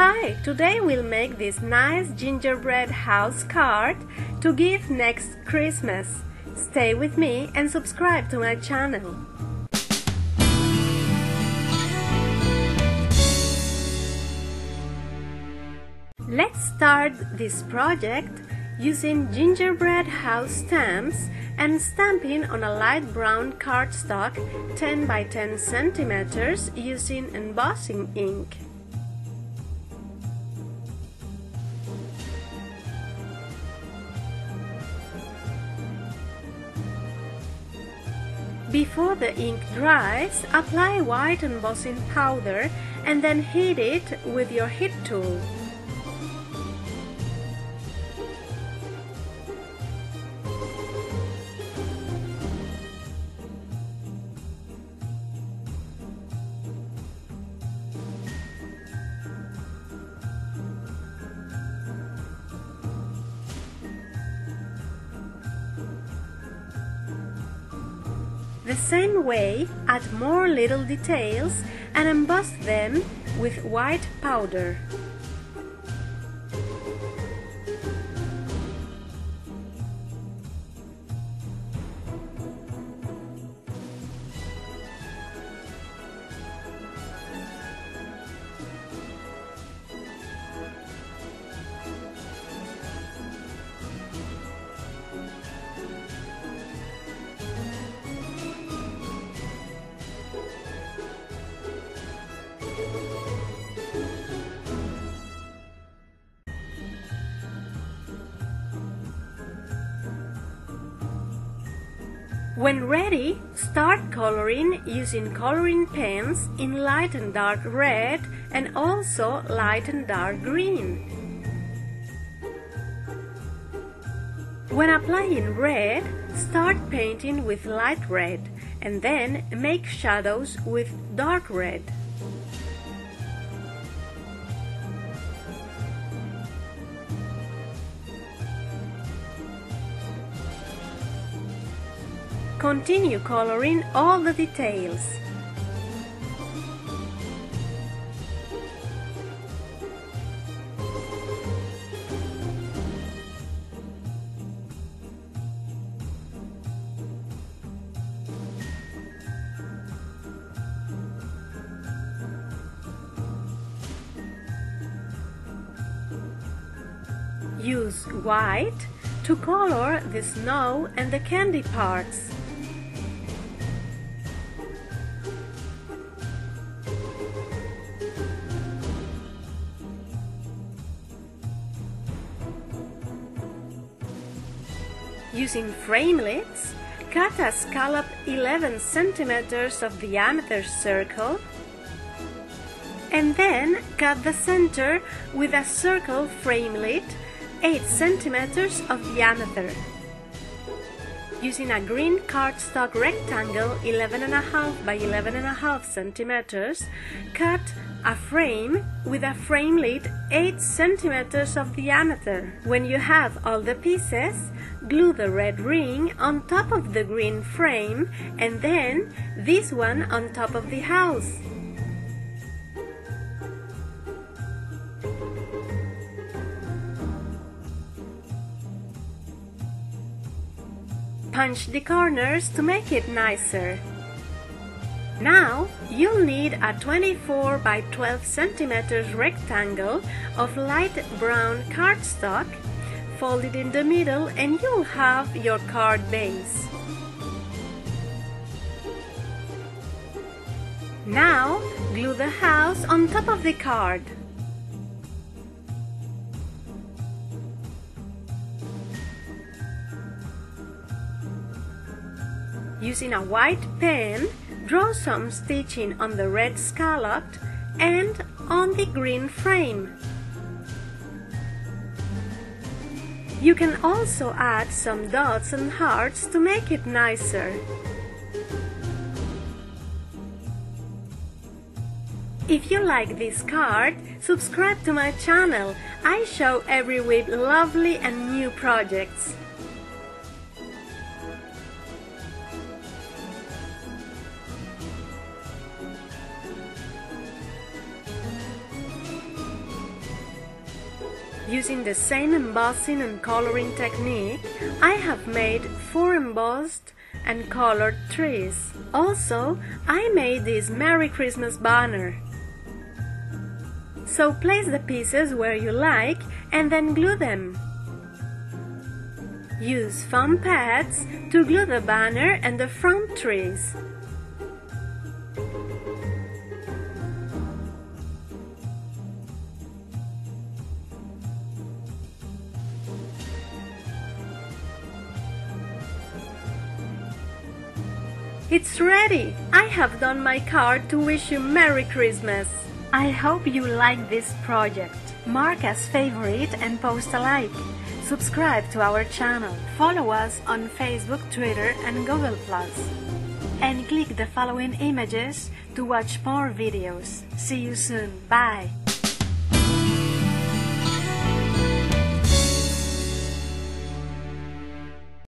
Hi, today we'll make this nice gingerbread house card to give next Christmas. Stay with me and subscribe to my channel. Let's start this project using gingerbread house stamps and stamping on a light brown cardstock 10 by 10 centimeters using embossing ink. Before the ink dries, apply white embossing powder and then heat it with your heat tool. The same way, add more little details and emboss them with white powder. When ready, start coloring using coloring pens in light and dark red and also light and dark green. When applying red, start painting with light red and then make shadows with dark red. Continue coloring all the details. Use white to color the snow and the candy parts. Using framelits, cut a scallop 11 centimeters of diameter circle and then cut the center with a circle framelit 8 centimeters of diameter. Using a green cardstock rectangle 11.5 by 11.5 centimeters, cut a frame with a framelit 8 centimeters of diameter. When you have all the pieces, glue the red ring on top of the green frame and then this one on top of the house. Punch the corners to make it nicer. Now you'll need a 24 by 12 centimeters rectangle of light brown cardstock fold it in the middle and you'll have your card base. Now glue the house on top of the card. Using a white pen, draw some stitching on the red scallop and on the green frame. You can also add some dots and hearts to make it nicer. If you like this card, subscribe to my channel. I show every week lovely and new projects. Using the same embossing and coloring technique, I have made four embossed and colored trees. Also, I made this Merry Christmas banner. So place the pieces where you like and then glue them. Use foam pads to glue the banner and the front trees. It's ready! I have done my card to wish you Merry Christmas! I hope you like this project. Mark as favorite and post a like. Subscribe to our channel. Follow us on Facebook, Twitter and Google+. And click the following images to watch more videos. See you soon. Bye!